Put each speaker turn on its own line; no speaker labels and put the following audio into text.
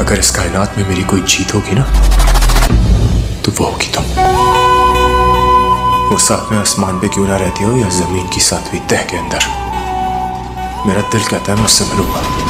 अगर इस कायनात में मेरी कोई जीत होगी ना तो वो होगी तुम। वो सातवें आसमान पे क्यों ना रहती हो या ज़मीन की सातवीं तह के अंदर? मेरा दिल कहता है मैं उससे मिलूँगा